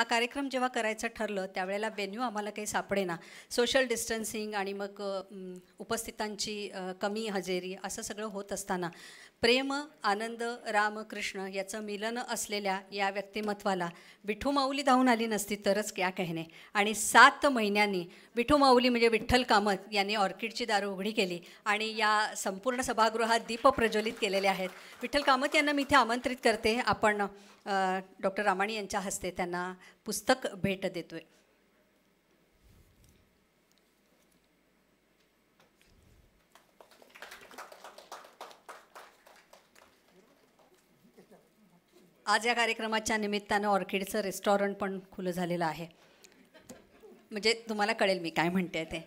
हा कार्यक्रम जेव्हा करायचं ठरलं त्यावेळेला वेन्यू आम्हाला काही सापडेना. सोशल डिस्टन्सिंग आणि मग उपस्थितांची कमी हजेरी असं सगळं होत असताना प्रेम आनंद रामकृष्ण याचं मिलन असलेल्या या व्यक्तिमत्वाला विठू माऊली धावून आली नसती तरच क्या कहणे. आणि सात महिन्यांनी विठू माऊली म्हणजे विठ्ठल कामत यांनी ऑर्किडची दारं उघडी केली आणि या संपूर्ण सभागृहात दीप प्रज्वलित केलेले आहेत. विठ्ठल कामत यांना मी इथे आमंत्रित करते. आपण डॉक्टर रामाणी यांच्या हस्ते त्यांना पुस्तक भेट देतोय. आज या कार्यक्रमाच्या निमित्तानं ऑर्किडचं रेस्टॉरंट पण खुलं झालेलं आहे. म्हणजे तुम्हाला कळेल मी काय म्हणते ते.